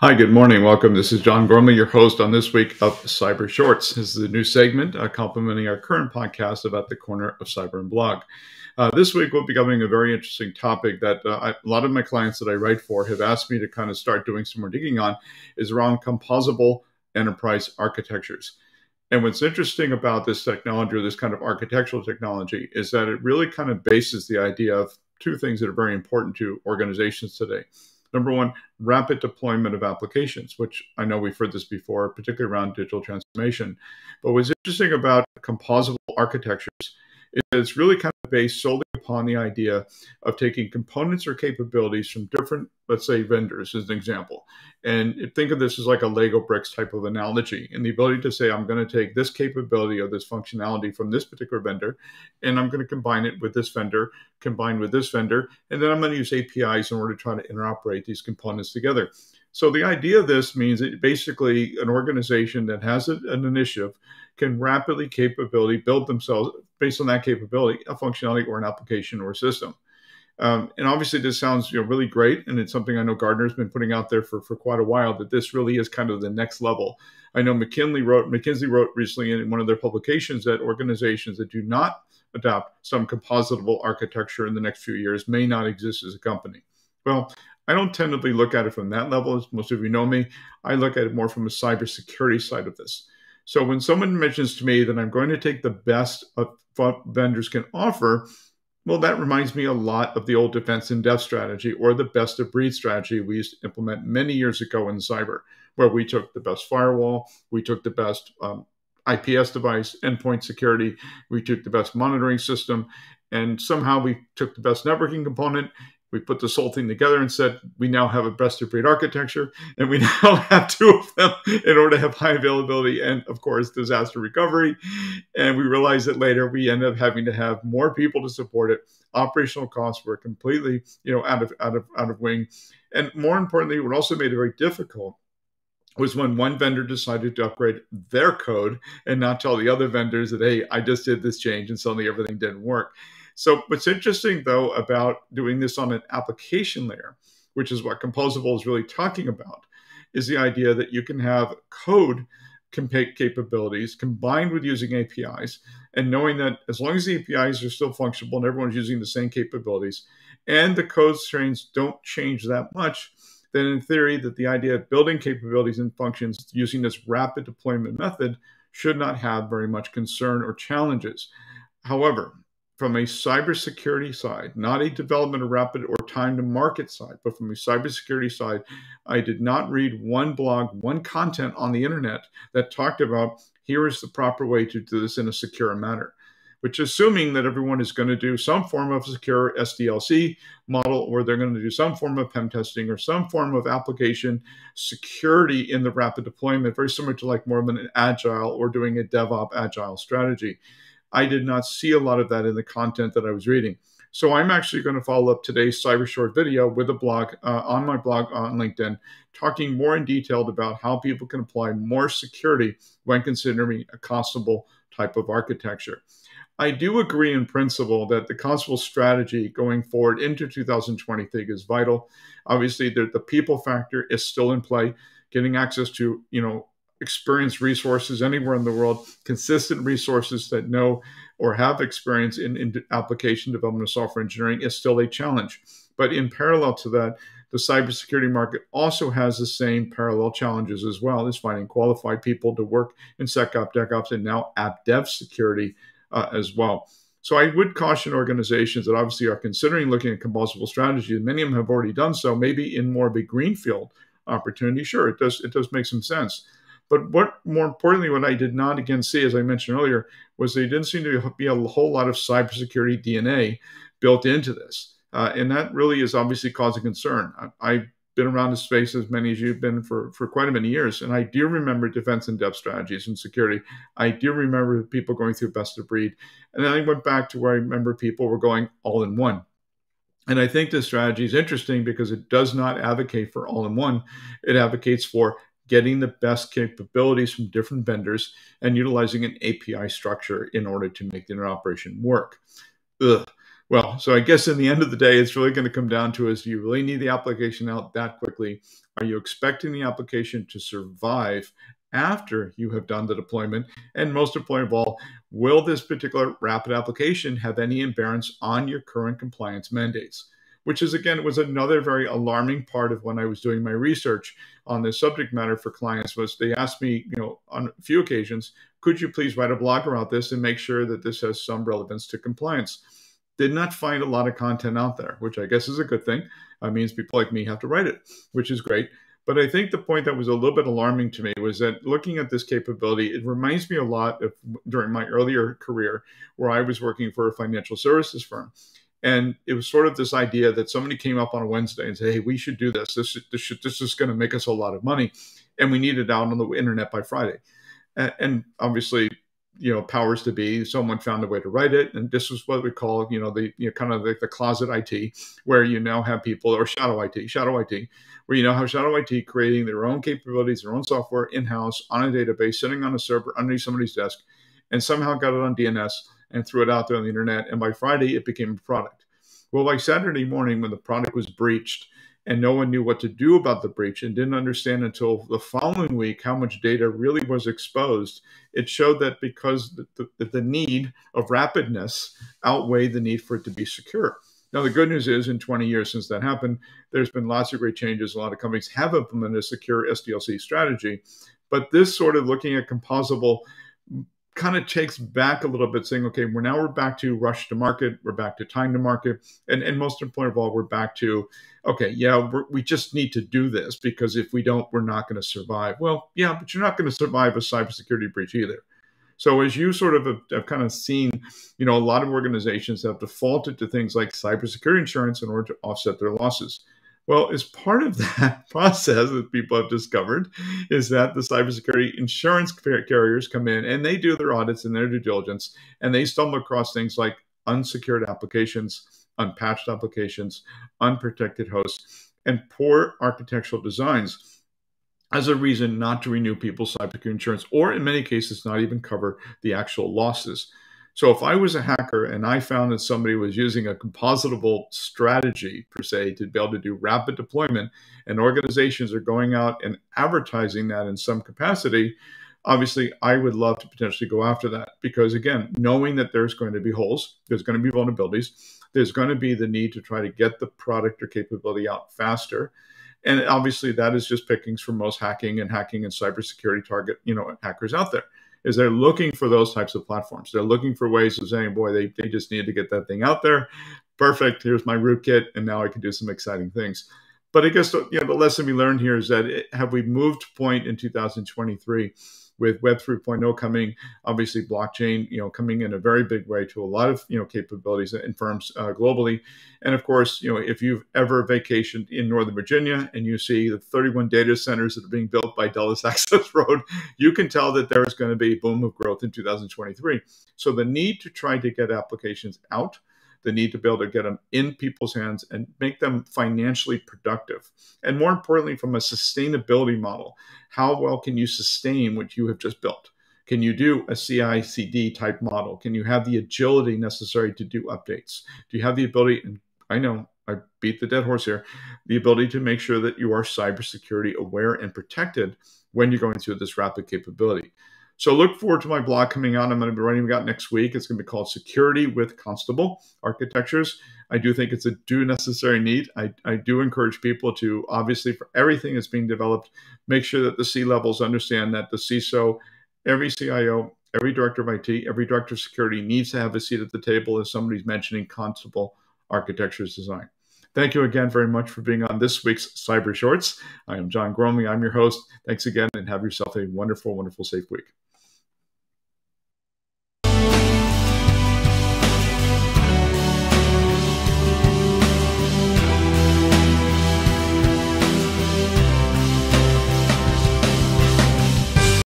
Hi, good morning. Welcome. This is John Gormally, your host on this week of Cyber Shorts. This is a new segment uh, complementing our current podcast about the corner of cyber and blog. Uh, this week, we'll be covering a very interesting topic that uh, I, a lot of my clients that I write for have asked me to kind of start doing some more digging on is around composable enterprise architectures. And what's interesting about this technology or this kind of architectural technology is that it really kind of bases the idea of two things that are very important to organizations today. Number one, rapid deployment of applications, which I know we've heard this before, particularly around digital transformation. But what's interesting about composable architectures it's really kind of based solely upon the idea of taking components or capabilities from different, let's say, vendors, as an example. And think of this as like a Lego bricks type of analogy, and the ability to say, I'm going to take this capability or this functionality from this particular vendor, and I'm going to combine it with this vendor, combine with this vendor, and then I'm going to use APIs in order to try to interoperate these components together. So the idea of this means that basically an organization that has an initiative can rapidly capability build themselves based on that capability, a functionality or an application or a system. Um, and obviously, this sounds you know really great, and it's something I know Gartner's been putting out there for, for quite a while. That this really is kind of the next level. I know McKinley wrote McKinsey wrote recently in one of their publications that organizations that do not adopt some compositable architecture in the next few years may not exist as a company. Well, I don't tentatively look at it from that level, as most of you know me. I look at it more from a cybersecurity side of this. So when someone mentions to me that I'm going to take the best of what vendors can offer, well, that reminds me a lot of the old defense in depth strategy or the best of breed strategy we used to implement many years ago in cyber, where we took the best firewall, we took the best um, IPS device, endpoint security, we took the best monitoring system, and somehow we took the best networking component we put this whole thing together and said we now have a best of breed architecture and we now have two of them in order to have high availability and of course disaster recovery. And we realized that later we ended up having to have more people to support it. Operational costs were completely you know out of out of out of wing. And more importantly what also made it very difficult was when one vendor decided to upgrade their code and not tell the other vendors that hey i just did this change and suddenly everything didn't work so, what's interesting though about doing this on an application layer, which is what Composable is really talking about, is the idea that you can have code capabilities combined with using APIs and knowing that as long as the APIs are still functional and everyone's using the same capabilities and the code strains don't change that much, then in theory that the idea of building capabilities and functions using this rapid deployment method should not have very much concern or challenges. However, from a cybersecurity side, not a development or rapid or time to market side, but from a cybersecurity side, I did not read one blog, one content on the internet that talked about here is the proper way to do this in a secure manner, which assuming that everyone is going to do some form of secure SDLC model, or they're going to do some form of pen testing or some form of application security in the rapid deployment, very similar to like more of an agile or doing a DevOps agile strategy. I did not see a lot of that in the content that I was reading. So I'm actually going to follow up today's cyber short video with a blog uh, on my blog on LinkedIn, talking more in detail about how people can apply more security when considering a composable type of architecture. I do agree in principle that the composable strategy going forward into 2023 is vital. Obviously, the, the people factor is still in play. Getting access to you know experienced resources anywhere in the world, consistent resources that know or have experience in, in application development of software engineering is still a challenge. But in parallel to that, the cybersecurity market also has the same parallel challenges as well as finding qualified people to work in SecOps, DevOps, and now app dev security uh, as well. So I would caution organizations that obviously are considering looking at composable strategies. Many of them have already done so, maybe in more of a greenfield opportunity. Sure, it does it does make some sense. But what more importantly, what I did not again see, as I mentioned earlier, was there didn't seem to be a whole lot of cybersecurity DNA built into this. Uh, and that really is obviously causing concern. I, have been around the space as many as you've been for, for quite a many years. And I do remember defense in depth strategies and security. I do remember people going through best of breed. And then I went back to where I remember people were going all in one. And I think this strategy is interesting because it does not advocate for all in one. It advocates for getting the best capabilities from different vendors and utilizing an API structure in order to make the interoperation work. Ugh. Well, so I guess in the end of the day, it's really going to come down to is do you really need the application out that quickly? Are you expecting the application to survive after you have done the deployment? And most important of all, will this particular rapid application have any imbalance on your current compliance mandates? Which is again was another very alarming part of when I was doing my research on this subject matter for clients was they asked me, you know, on a few occasions, could you please write a blog about this and make sure that this has some relevance to compliance? did not find a lot of content out there, which I guess is a good thing. It means people like me have to write it, which is great. But I think the point that was a little bit alarming to me was that looking at this capability, it reminds me a lot of during my earlier career where I was working for a financial services firm. And it was sort of this idea that somebody came up on a Wednesday and said, "Hey, we should do this. This this, should, this is going to make us a lot of money, and we need it out on the internet by Friday." And, and obviously, you know powers to be someone found a way to write it and this was what we call you know the you know, kind of like the closet it where you now have people or shadow it shadow it where you now have shadow it creating their own capabilities their own software in-house on a database sitting on a server underneath somebody's desk and somehow got it on dns and threw it out there on the internet and by friday it became a product well by saturday morning when the product was breached and no one knew what to do about the breach and didn't understand until the following week how much data really was exposed. It showed that because the, the, the, need of rapidness outweighed the need for it to be secure. Now, the good news is in 20 years since that happened, there's been lots of great changes. A lot of companies have implemented a secure SDLC strategy. But this sort of looking at composable kind of takes back a little bit, saying, okay, we're now we're back to rush to market, we're back to time to market, and and most important of all, we're back to, okay, yeah, we just need to do this because if we don't, we're not going to survive. Well, yeah, but you're not going to survive a cybersecurity breach either. So as you sort of have, have, kind of seen, you know, a lot of organizations have defaulted to things like cybersecurity insurance in order to offset their losses. Well, as part of that process that people have discovered is that the cybersecurity insurance carriers come in and they do their audits and their due diligence, and they stumble across things like unsecured applications, unpatched applications, unprotected hosts, and poor architectural designs as a reason not to renew people's cybersecurity insurance, or in many cases, not even cover the actual losses. So if I was a hacker and I found that somebody was using a compositable strategy per se to be able to do rapid deployment and organizations are going out and advertising that in some capacity, obviously I would love to potentially go after that because again, knowing that there's going to be holes, there's going to be vulnerabilities, there's going to be the need to try to get the product or capability out faster. And obviously that is just pickings for most hacking and hacking and cybersecurity target, you know, hackers out there is they're looking for those types of platforms. They're looking for ways of saying, boy, they, they just need to get that thing out there. Perfect. Here's my rootkit. And now I can do some exciting things. But I guess you know, the lesson we learned here is that it, have we moved point in 2023 with Web 3.0 coming, obviously blockchain, you know, coming in a very big way to a lot of you know capabilities in firms uh, globally, and of course, you know, if you've ever vacationed in Northern Virginia and you see the 31 data centers that are being built by Dulles Access Road, you can tell that there is going to be a boom of growth in 2023. So the need to try to get applications out the need to be able to get them in people's hands and make them financially productive. And more importantly, from a sustainability model, how well can you sustain what you have just built? Can you do a CI CD type model? Can you have the agility necessary to do updates? Do you have the ability? And I know I beat the dead horse here the ability to make sure that you are cybersecurity aware and protected when you're going through this rapid capability. So look forward to my blog coming out. I'm going to be writing about next week. It's going to be called Security with Composable Architectures. I do think it's a do necessary need. I, I do encourage people to obviously for everything that's being developed, make sure that the C levels understand that the CISO, every CIO, every director of IT, every director of security needs to have a seat at the table as somebody's mentioning Composable Architectures design. Thank you again very much for being on this week's Cyber Shorts. I am John Gormally. I'm your host. Thanks again and have yourself a wonderful, wonderful, safe week.